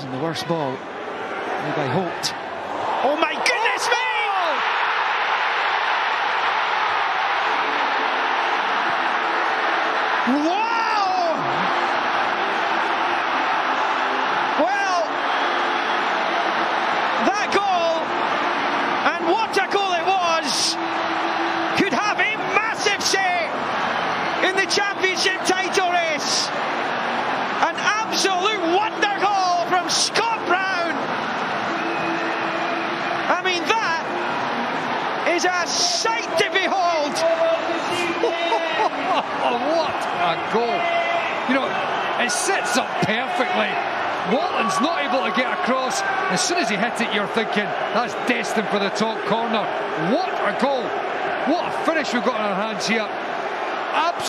Using the worst ball. Made by Holt. Oh my goodness me! Wow! Well, that goal, and what a goal it was, could have a massive say in the championship title mean, that is a sight to behold. Oh, what a goal. You know, it sets up perfectly. Walton's not able to get across. As soon as he hit it, you're thinking, that's destined for the top corner. What a goal. What a finish we've got in our hands here. Absolutely.